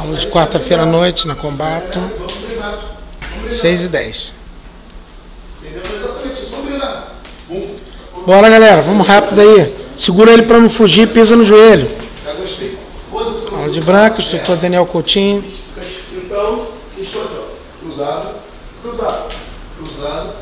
Aula de quarta-feira à noite na Combato. 6 e 10. Entendeu? Exatamente isso. Vamos treinar. Bora, galera. Vamos rápido aí. Segura ele pra não fugir. Pisa no joelho. Já gostei. Aula de branco, Instrutor Daniel Coutinho. Então, estou aqui, ó. Cruzado. Cruzado. Cruzado.